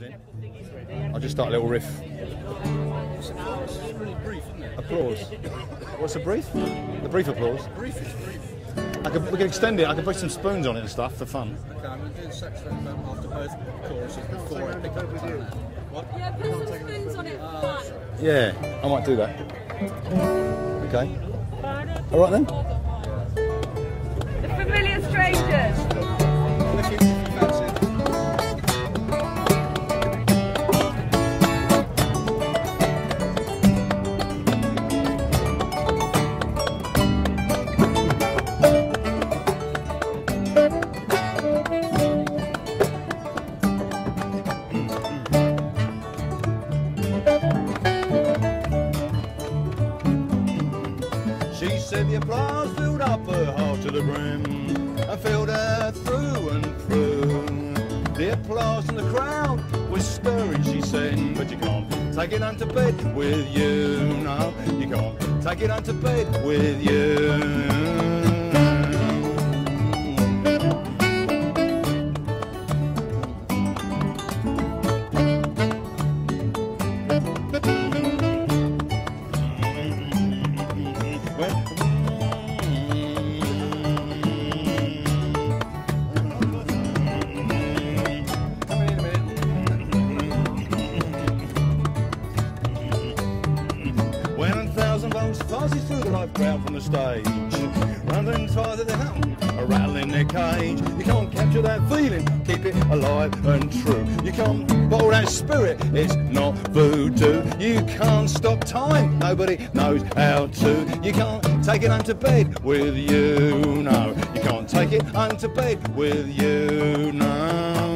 chords in. I'll just start a little riff. Applause. What's a brief? The brief applause. Brief is brief. I could, we can extend it. I can put some spoons on it and stuff for fun. Okay, I'm going to do the saxophone um, after both choruses before I pick up the piano. What? Yeah, put some spoons on it for fun. Yeah, I might do that. Okay. All right then. Said the applause filled up her heart to the brim and filled her through and through. The applause from the crowd was stirring, she said, but you can't take it unto bed with you. No, you can't take it unto bed with you. Live crowd from the stage, rumbling farther than home, a rattle in their cage. You can't capture that feeling, keep it alive and true. You can't bottle that spirit, it's not voodoo. You can't stop time, nobody knows how to. You can't take it unto bed with you, no. You can't take it unto bed with you, no.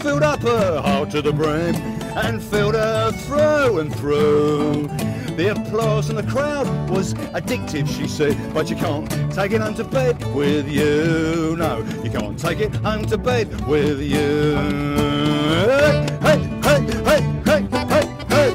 Filled up her heart to the brim and filled her through and through. The applause from the crowd was addictive, she said, but you can't take it home to bed with you. No, you can't take it home to bed with you. Hey, hey, hey, hey, hey, hey, hey.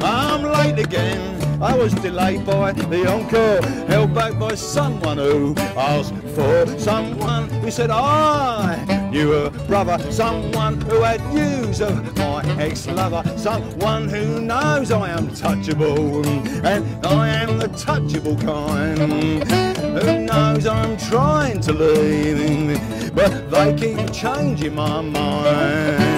I'm late again. I was delayed by the encore, held back by someone who asked for someone who said I knew a brother, someone who had news of my ex-lover, someone who knows I am touchable, and I am the touchable kind. Who knows I'm trying to leave, but they keep changing my mind.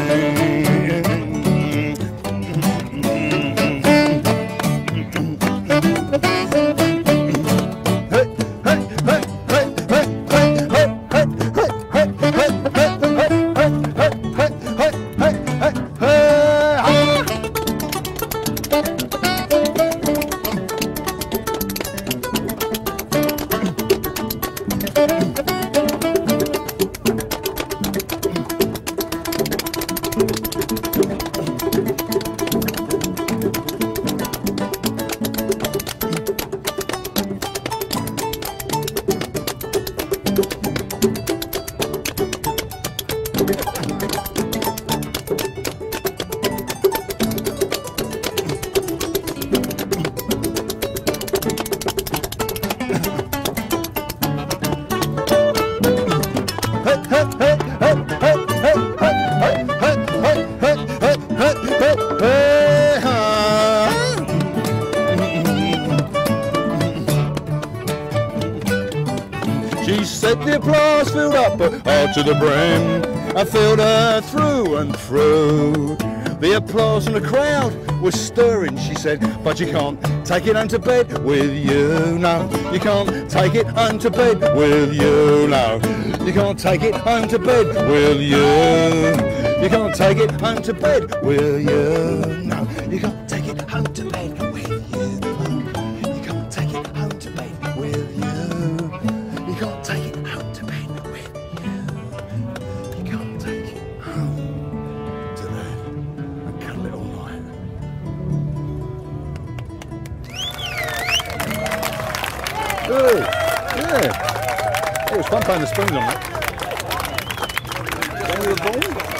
The applause filled up heart to the brim and filled her through and through. The applause from the crowd was stirring, she said, but you can't take it home to bed with you, no. You can't take it home to bed with you, no. You can't take it home to bed with you. You can't take it home to bed with you, no. You can't take it home to Yeah. It was fun playing the spoons on that. Born?